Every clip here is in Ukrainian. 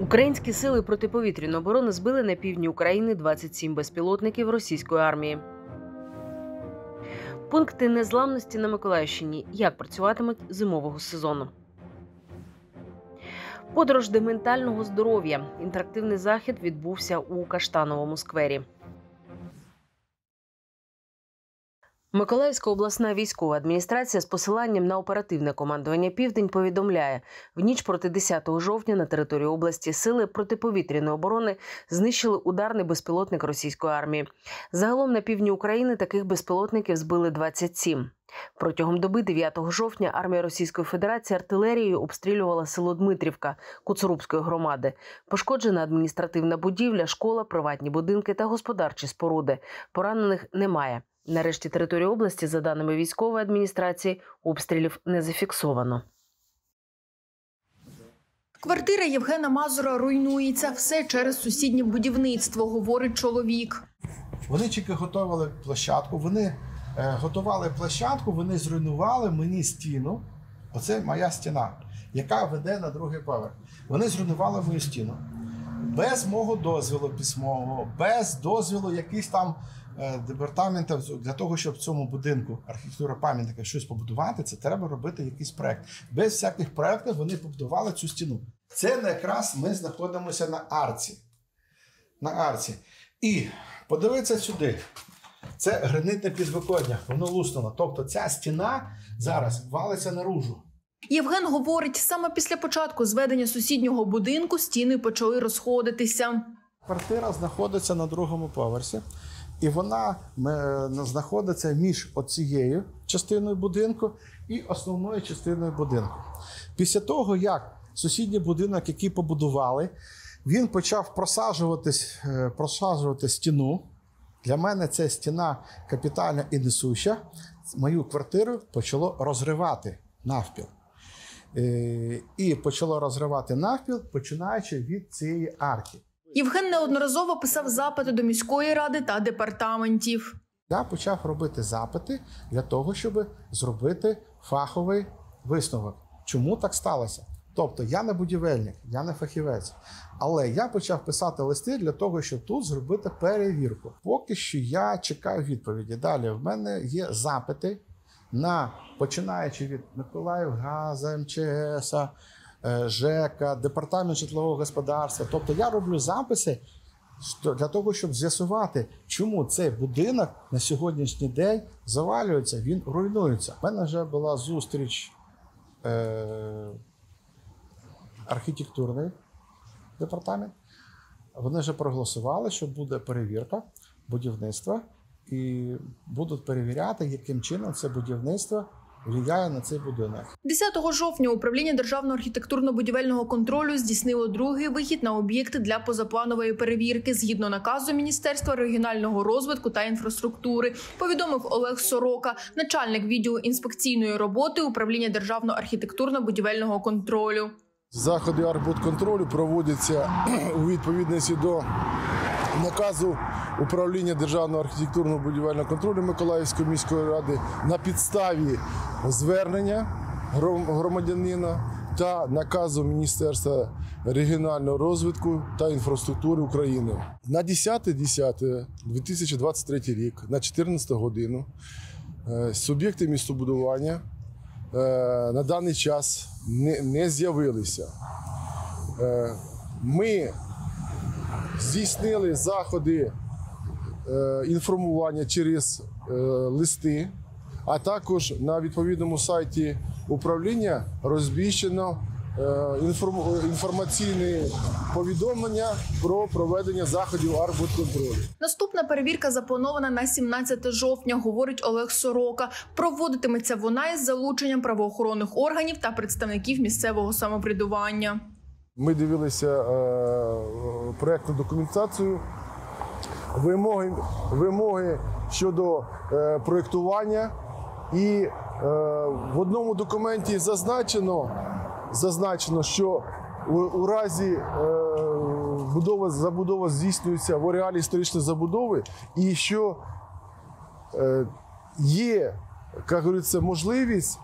Українські сили протиповітряної оборони збили на півдні України 27 безпілотників російської армії. Пункти незламності на Миколаївщині. Як працюватимуть зимового сезону. Подорож до ментального здоров'я. Інтерактивний захід відбувся у Каштановому сквері. Миколаївська обласна військова адміністрація з посиланням на оперативне командування Південь повідомляє, в ніч проти 10 жовтня на території області сили протиповітряної оборони знищили ударний безпілотник російської армії. Загалом на півдні України таких безпілотників збили 27. Протягом доби 9 жовтня армія Російської Федерації артилерією обстрілювала село Дмитрівка Куцурубської громади. Пошкоджена адміністративна будівля, школа, приватні будинки та господарчі споруди. Поранених немає. Нарешті території області, за даними військової адміністрації, обстрілів не зафіксовано. Квартира Євгена Мазура руйнується все через сусіднє будівництво, говорить чоловік. Вони тільки готували площадку. Вони е, готували площадку, вони зруйнували мені стіну. Оце моя стіна, яка веде на другий поверх. Вони зруйнували мою стіну без мого дозволу письмового, без дозволу якихось там е, департаментів для того, щоб в цьому будинку архітектура пам'ятника щось побудувати, це треба робити якийсь проект. Без всяких проєктів вони побудували цю стіну. Це якраз ми знаходимося на арці. На арці. І подивіться сюди. Це гранитне підвиконня, воно луснуло. Тобто ця стіна зараз валиться наружу. Євген говорить, саме після початку зведення сусіднього будинку стіни почали розходитися. Квартира знаходиться на другому поверсі, і вона е, знаходиться між оцією частиною будинку і основною частиною будинку. Після того, як сусідній будинок, який побудували, він почав просаджуватись, е, просаджувати стіну. Для мене ця стіна капітальна і несуща. Мою квартиру почало розривати навпіл. Е, І почало розривати навпіл, починаючи від цієї арки. Євген неодноразово писав запити до міської ради та департаментів. Я почав робити запити для того, щоб зробити фаховий висновок. Чому так сталося? Тобто я не будівельник, я не фахівець, але я почав писати листи для того, щоб тут зробити перевірку. Поки що я чекаю відповіді. Далі в мене є запити на починаючи від Миколаївгаза, МЧС, ЖЕКа, департамент житлового господарства. Тобто я роблю записи для того, щоб з'ясувати, чому цей будинок на сьогоднішній день завалюється, він руйнується. У мене вже була зустріч е, архітектурний департамент. Вони вже проголосували, що буде перевірка будівництва, і будуть перевіряти, яким чином це будівництво впливає на цей будинок. 10 жовтня управління державного архітектурно-будівельного контролю здійснило другий вихід на об'єкти для позапланової перевірки згідно наказу Міністерства регіонального розвитку та інфраструктури. Повідомив Олег Сорока, начальник відділу інспекційної роботи управління державного архітектурно-будівельного контролю. Заходи архбудконтролю проводяться у відповідності до наказу управління державного архітектурного будівельного контролю Миколаївської міської ради на підставі звернення громадянина та наказу Міністерства регіонального розвитку та інфраструктури України на 10.10.2023 рік на 14 годину е, суб'єкти містобудування е, на даний час не, не з'явилися. Е, ми здійснили заходи е, інформування через е, листи, а також на відповідному сайті управління розміщено е, інформаційне повідомлення про проведення заходів арбудконтролю. Наступна перевірка запланована на 17 жовтня, говорить Олег Сорока. Проводитиметься вона із залученням правоохоронних органів та представників місцевого самоврядування. Ми дивилися е, проєктну документацію, вимоги вимоги щодо е, проєктування. І е, в одному документі зазначено, зазначено що у, разі будова, забудова здійснюється в ареалі історичної забудови, і що є, як говориться, можливість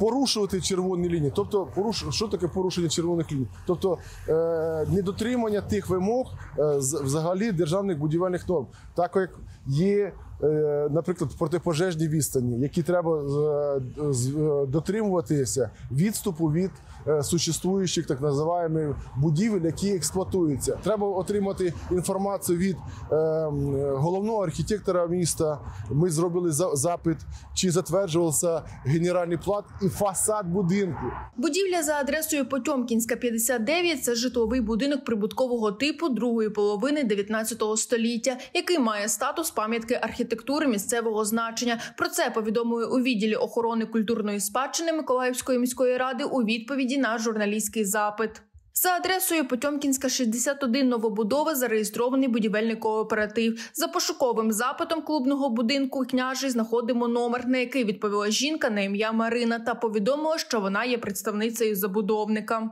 порушувати червоні лінії. Тобто, поруш... що таке порушення червоних ліній? Тобто е, недотримання тих вимог е, взагалі державних будівельних норм, так як є. Е, Наприклад, протипожежні відстані, які треба е, е, дотримуватися відступу від существуючих так називаємо будівель, які експлуатуються. Треба отримати інформацію від головного архітектора міста. Ми зробили запит, чи затверджувався генеральний план і фасад будинку. Будівля за адресою Потьомкінська, 59 – це житловий будинок прибуткового типу другої половини 19 століття, який має статус пам'ятки архітектури місцевого значення. Про це повідомили у відділі охорони культурної спадщини Миколаївської міської ради у відповіді на журналістський запит. За адресою Потьомкінська 61 новобудови зареєстрований будівельний кооператив. За пошуковим запитом клубного будинку княжий знаходимо номер, на який відповіла жінка на ім'я Марина, та повідомила, що вона є представницею забудовника.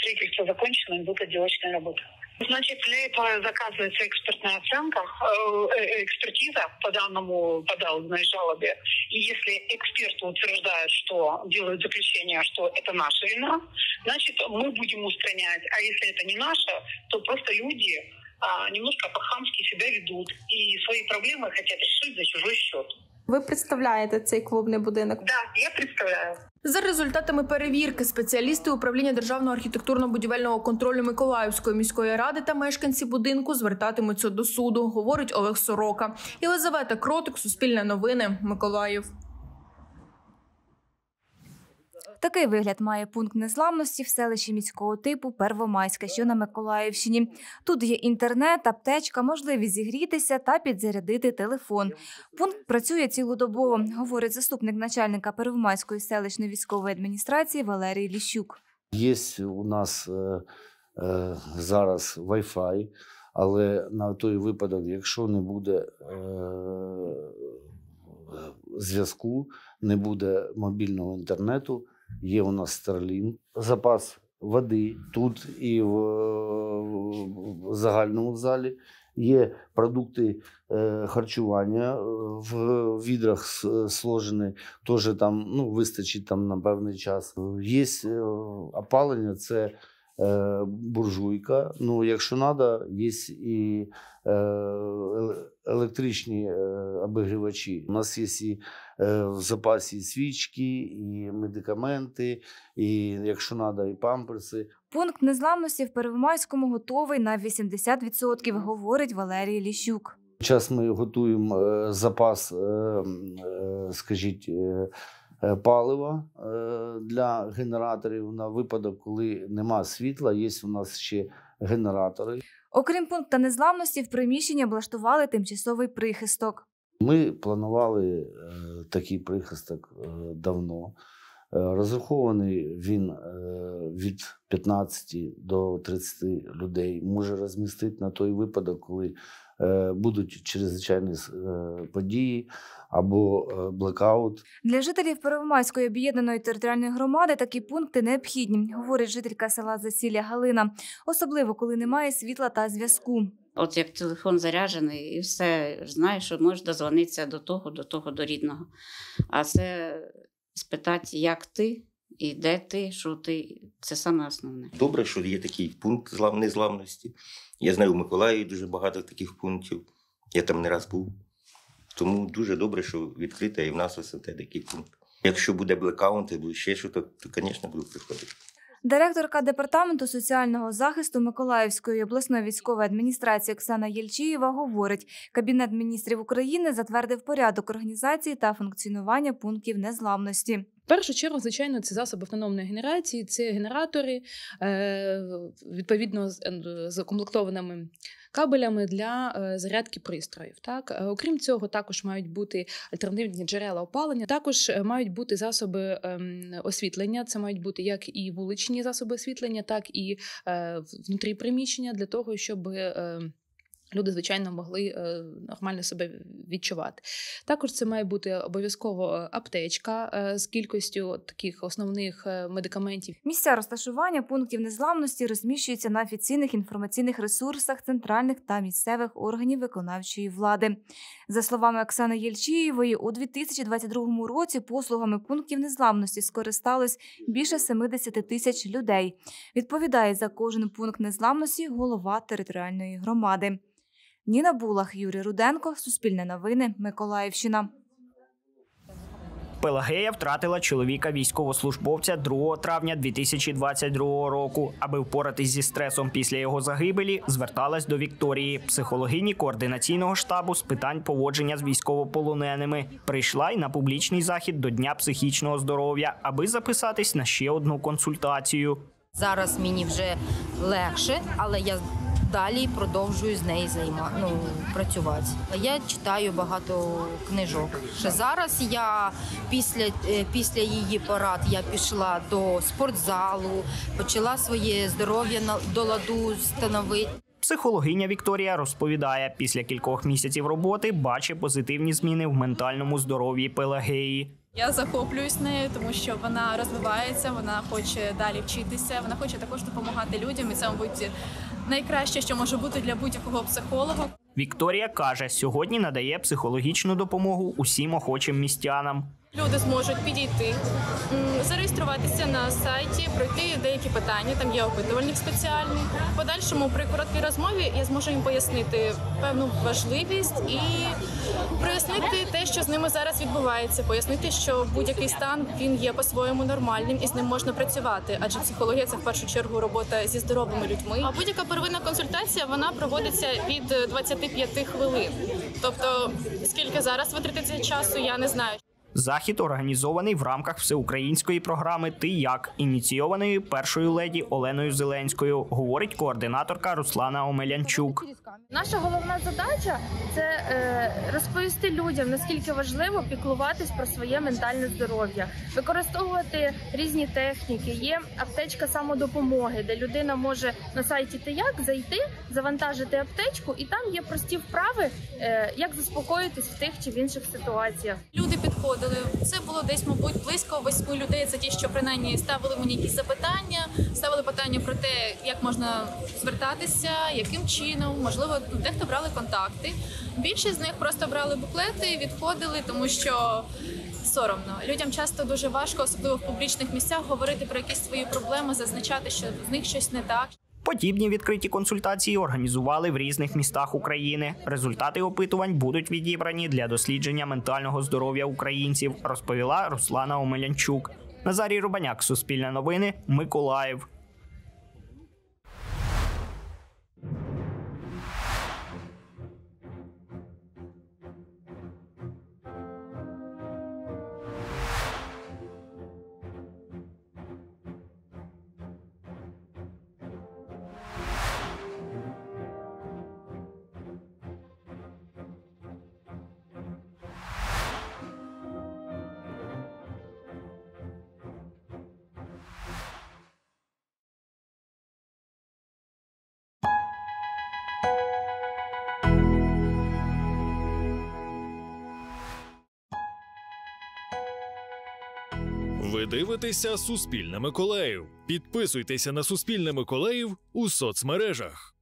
строительство закончено, идут отделочные работы. Значит, для этого заказывается экспертная оценка, э, э, экспертиза по данному по данной жалобе. И если эксперты утверждают, что делают заключение, что это наша вина, значит, мы будем устранять. А если это не наша, то просто люди а, немножко по-хамски себя ведут и свои проблемы хотят решить за чужой счет. Ви представляєте цей клубний будинок? Да, я представляю. За результатами перевірки, спеціалісти управління державного архітектурно-будівельного контролю Миколаївської міської ради та мешканці будинку звертатимуться до суду, говорить Олег Сорока. Єлизавета Кротик, Суспільне новини, Миколаїв. Такий вигляд має пункт незламності в селищі міського типу Первомайське, що на Миколаївщині. Тут є інтернет, аптечка, можливість зігрітися та підзарядити телефон. Пункт працює цілодобово, говорить заступник начальника Первомайської селищної військової адміністрації Валерій Ліщук. Є у нас е, е, зараз Wi-Fi, але на той випадок, якщо не буде е, зв'язку, не буде мобільного інтернету, є у нас Starlink, запас води тут і в, в загальному залі. Є продукти е, харчування е, в відрах сложені, теж там ну, вистачить там на певний час. Є е, опалення, це е, буржуйка. Ну, якщо треба, є і е, електричні е, обігрівачі. У нас є і е, в запасі і свічки, і медикаменти, і якщо треба, і памперси. Пункт незламності в Первомайському готовий на 80%, говорить Валерій Ліщук. Зараз ми готуємо е, запас, скажіть, палива для генераторів на випадок, коли нема світла. Є у нас ще генератори. Окрім пункта незламності, в приміщенні облаштували тимчасовий прихисток. Ми планували е, такий прихисток е, давно. Е, Розрахований він е, від 15 до 30 людей може розмістити на той випадок, коли будуть чрезвичайні е, події або е, блекаут. Для жителів Первомайської об'єднаної територіальної громади такі пункти необхідні, говорить жителька села Засілля Галина, особливо коли немає світла та зв'язку. От як телефон заряджений, і все знаєш, що можеш дозвонитися до того, до того, до рідного. А це спитати, як ти і де ти, що ти це саме основне. Добре, що є такий пункт злам- незламності. Я знаю, у Миколаїві дуже багато таких пунктів. Я там не раз був. Тому дуже добре, що відкрите і в нас ось те такий пункт. Якщо буде блекаунт або ще що, то, то, звісно, буду приходити. Директорка департаменту соціального захисту Миколаївської обласної військової адміністрації Оксана Єльчієва говорить, Кабінет міністрів України затвердив порядок організації та функціонування пунктів незламності. Першу чергу, звичайно, це засоби автономної генерації, це генератори, е, відповідно з- укомплектованими кабелями для е, зарядки пристроїв. Так? Е, Окрім цього, також мають бути альтернативні джерела опалення, також мають бути засоби ем, освітлення. Це мають бути як і вуличні засоби освітлення, так і внутрі приміщення для того, щоб. Е, Люди, звичайно, могли е, нормально себе відчувати. Також це має бути обов'язково аптечка е, з кількістю таких основних е, медикаментів. Місця розташування пунктів незламності розміщуються на офіційних інформаційних ресурсах центральних та місцевих органів виконавчої влади. За словами Оксани Єльчієвої, у 2022 році послугами пунктів незламності скористались більше 70 тисяч людей. Відповідає за кожен пункт незламності голова територіальної громади. Ніна Булах, Юрій Руденко, Суспільне новини, Миколаївщина. Пелагея втратила чоловіка військовослужбовця 2 травня 2022 року. Аби впоратись зі стресом після його загибелі, зверталась до Вікторії, психологині координаційного штабу з питань поводження з військовополоненими. Прийшла й на публічний захід до Дня психічного здоров'я, аби записатись на ще одну консультацію. Зараз мені вже легше, але я далі продовжую з нею займа... ну, працювати. Я читаю багато книжок. Ще зараз я після, е, після її порад я пішла до спортзалу, почала своє здоров'я на- до ладу становити. Психологиня Вікторія розповідає, після кількох місяців роботи бачить позитивні зміни в ментальному здоров'ї Пелагеї. Я захоплююсь нею, тому що вона розвивається, вона хоче далі вчитися, вона хоче також допомагати людям, і це, мабуть, найкраще, що може бути для будь-якого психолога. Вікторія каже, сьогодні надає психологічну допомогу усім охочим містянам. Люди зможуть підійти, зареєструватися на сайті, пройти деякі питання. Там є опитувальник спеціальний. В подальшому при короткій розмові я зможу їм пояснити певну важливість і прояснити те, що з ними зараз відбувається. Пояснити, що будь-який стан він є по-своєму нормальним і з ним можна працювати. Адже психологія це в першу чергу робота зі здоровими людьми. А будь-яка первинна консультація вона проводиться від 25 хвилин. Тобто, скільки зараз витратиться часу, я не знаю. Захід організований в рамках всеукраїнської програми Ти як ініційованої першою леді Оленою Зеленською, говорить координаторка Руслана Омелянчук. Наша головна задача це е, розповісти людям наскільки важливо піклуватись про своє ментальне здоров'я, використовувати різні техніки. Є аптечка самодопомоги, де людина може на сайті «Тияк» зайти, завантажити аптечку, і там є прості вправи, е, як заспокоїтись в тих чи в інших ситуаціях. Люди підходили. Це було десь, мабуть, близько восьми людей. Це ті, що принаймні ставили мені якісь запитання, ставили питання про те, як можна звертатися, яким чином, можливо, дехто брали контакти. Більшість з них просто брали буклети, відходили, тому що. Соромно людям часто дуже важко, особливо в публічних місцях, говорити про якісь свої проблеми, зазначати, що з них щось не так. Подібні відкриті консультації організували в різних містах України. Результати опитувань будуть відібрані для дослідження ментального здоров'я українців, розповіла Руслана Омелянчук. Назарій Рубаняк, Суспільне новини, Миколаїв. Дивитеся Суспільне Миколаїв. Підписуйтеся на Суспільне Миколаїв у соцмережах.